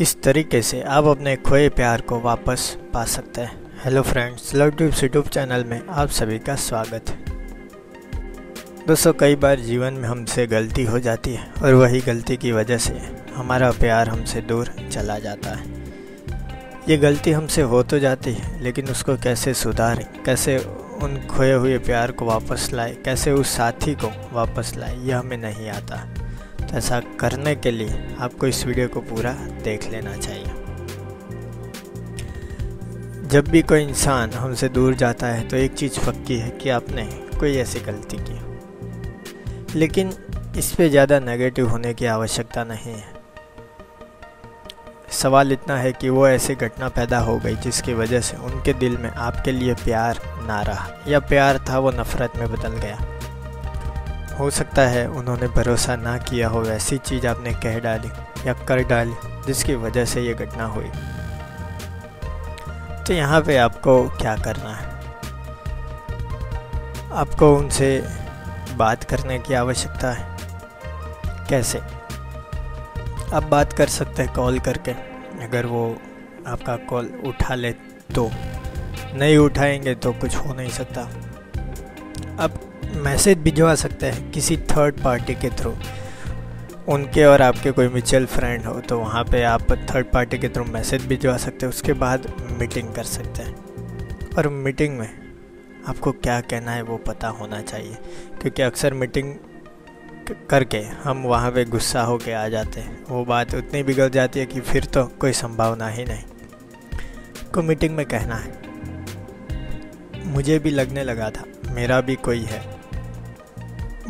इस तरीके से आप अपने खोए प्यार को वापस पा सकते हैं। Hello friends love tubes YouTube channel में आप सभी का स्वागत। है दोस्तों, कई बार जीवन में हमसे गलती हो जाती है और वही गलती की वजह से हमारा प्यार हमसे दूर चला जाता है। ये गलती हमसे हो तो जाती है, लेकिन उसको कैसे सुधारें? कैसे उन खोए हुए प्यार को वापस लाए? कैसे उस साथी को वापस लाए? यह हमें नहीं आता। तो ऐसा करने के लिए आपको इस वीडियो को पूरा देख लेना चाहिए। जब भी कोई इंसान हमसे दूर जाता है तो एक चीज़ पक्की है कि आपने कोई ऐसी गलती की। लेकिन इस पे ज़्यादा नेगेटिव होने की आवश्यकता नहीं है। सवाल इतना है कि वो ऐसी घटना पैदा हो गई जिसकी वजह से उनके दिल में आपके लिए प्यार ना रहा, या प्यार था वो नफ़रत में बदल गया। हो सकता है उन्होंने भरोसा ना किया हो वैसी चीज़ आपने कह डाली या कर डाली जिसकी वजह से ये घटना हुई। तो यहाँ पे आपको क्या करना है? आपको उनसे बात करने की आवश्यकता है। कैसे? आप बात कर सकते हैं कॉल करके। अगर वो आपका कॉल उठा ले तो। नहीं उठाएँगे तो कुछ हो नहीं सकता। अब मैसेज भिजवा सकते हैं किसी थर्ड पार्टी के थ्रू उनके और आपके कोई म्यूचुअल फ्रेंड हो तो वहाँ पे आप थर्ड पार्टी के थ्रू मैसेज भिजवा सकते हैं, उसके बाद मीटिंग कर सकते हैं। और मीटिंग में आपको क्या कहना है वो पता होना चाहिए, क्योंकि अक्सर मीटिंग करके हम वहाँ पे गुस्सा हो के आ जाते हैं। वो बात उतनी बिगड़ जाती है कि फिर तो कोई संभावना ही नहीं। को मीटिंग में कहना है। मुझे भी लगने लगा था, मेरा भी कोई है।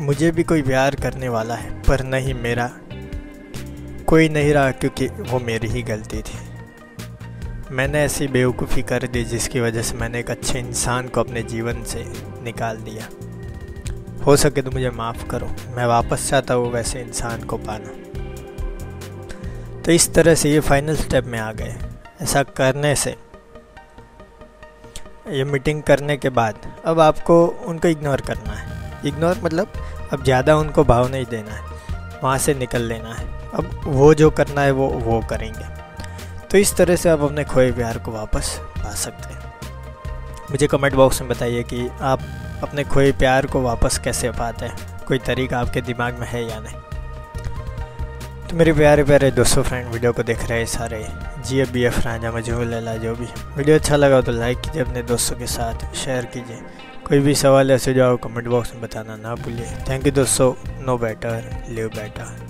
मुझे भी कोई प्यार करने वाला है, पर नहीं मेरा। कोई नहीं रहा क्योंकि वो मेरी ही गलती थी। मैंने ऐसी बेवकूफ़ी कर दी जिसकी वजह से मैंने एक अच्छे इंसान को अपने जीवन से निकाल दिया। हो सके तो मुझे माफ़ करो, मैं वापस चाहता हूँ वैसे इंसान को पाना। तो इस तरह से ये फाइनल स्टेप में आ गए। ऐसा करने से, ये मीटिंग करने के बाद, अब आपको उनको इग्नोर करना है। इग्नोर मतलब अब ज़्यादा उनको भाव नहीं देना है। वहाँ से निकल लेना है। अब वो जो करना है वो वो करेंगे। तो इस तरह से आप अपने खोए प्यार को वापस पा सकते हैं। मुझे कमेंट बॉक्स में बताइए कि आप अपने खोए प्यार को वापस कैसे पाते हैं? कोई तरीका आपके दिमाग में है या नहीं? तो मेरे प्यारे प्यारे दोस्तों फ्रेंड वीडियो को देख रहे हैं सारे। जी बी एफ़ राजा मजहूर लला जो भी। वीडियो अच्छा लगा तो लाइक कीजिए अपने दोस्तों के साथ शेयर कीजिए। कोई भी सवाल ऐसे जाओ कमेंट बॉक्स में बताना ना भूलिए। थैंक यू दोस्तों, नो बेटर लिव बेटर